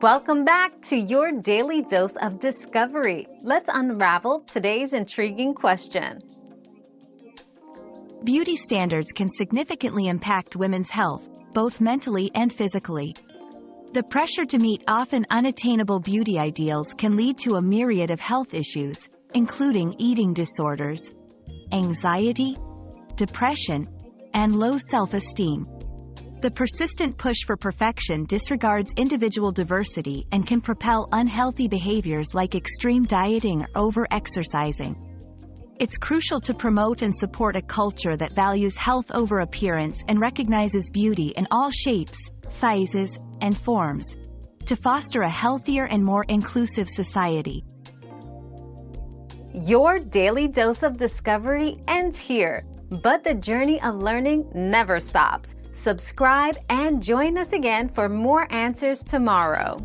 Welcome back to your daily dose of discovery. Let's unravel today's intriguing question. Beauty standards can significantly impact women's health, both mentally and physically. The pressure to meet often unattainable beauty ideals can lead to a myriad of health issues, including eating disorders, anxiety, depression, and low self-esteem. The persistent push for perfection disregards individual diversity and can propel unhealthy behaviors like extreme dieting or over-exercising. It's crucial to promote and support a culture that values health over appearance and recognizes beauty in all shapes, sizes, and forms. To foster a healthier and more inclusive society. Your daily dose of discovery ends here, but the journey of learning never stops subscribe, and join us again for more answers tomorrow.